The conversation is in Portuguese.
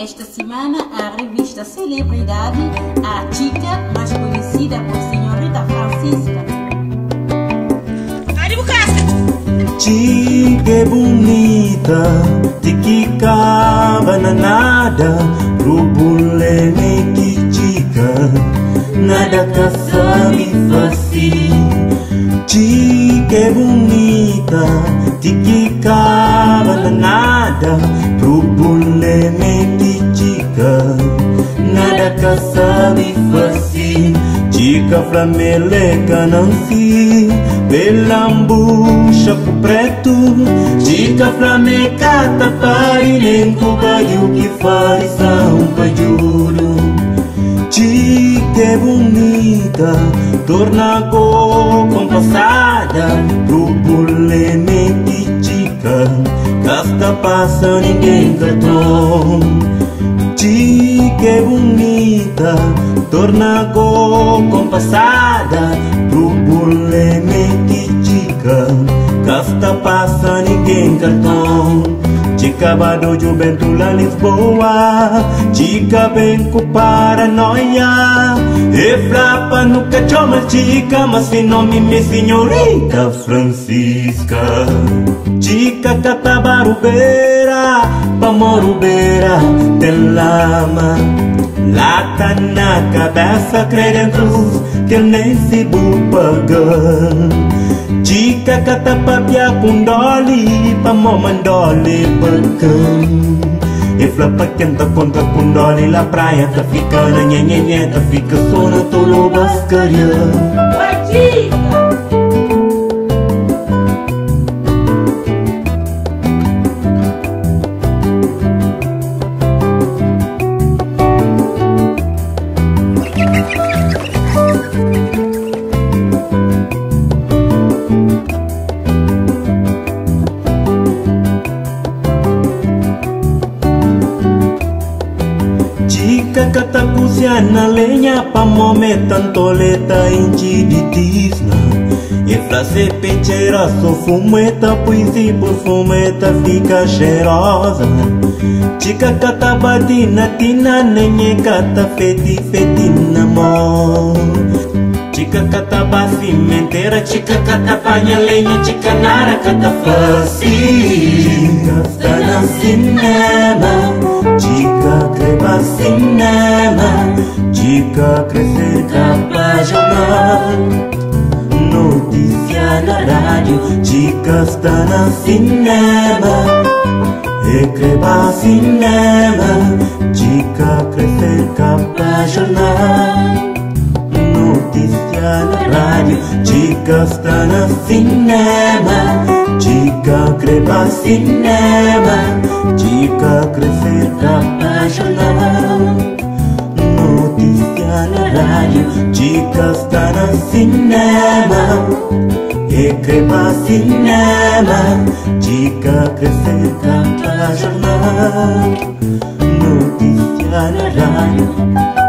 esta semana a revista Celebridade, a Chica, mais conhecida por Senhorita Francisca. Chica é bonita, te que cava na nada, rubulene que chica, nada caça me faci. Chica é bonita, te que cava nada caça me faci. Chica flameleca não se Belambu chaco preto. Chica flameca tapari Nem cubaio que faz um pajuro Chica é bonita Torna go compassada Pro que chica Casta passa ninguém cartão Chica é bonita, torna go compassada Pro bulene que chica, casta passa ninguém cartão Chica badojo bentula Lisboa Chica bem com paranoia E flapa no cachoma chica Mas se nome me senhorita Francisca Chica catabarubeira Pamorubeira Tem lama Lata na cabeça crede em cruz Que nem se Kata ka ya pun doli Pa mo man doli pekem E tak pun tak pun doli la praia Ta fika na nye nye nye Ta sona tolo Wajib Chica catacuzia na lenha pa momenta toleta inchi de tisna. E frase pecheira so fumeta poesia por fumeta fica cheirosa. Chica catabatina tina nenhe cata feti feti na mão Chica cataba cimenteira, chica catapanha lenha, chica nara catafaci Chica está na cinema, cinema. Chica crescer jornal Notícia na rádio, chica está na cinema. E creba cinema, chica crescer jornal Notícia na rádio, chica está na cinema Chica creba cinema Chica crescer capa jornal Notícia na rádio, chica está na cinema E creba cinema Chica crescer capa jornal Notícia na rádio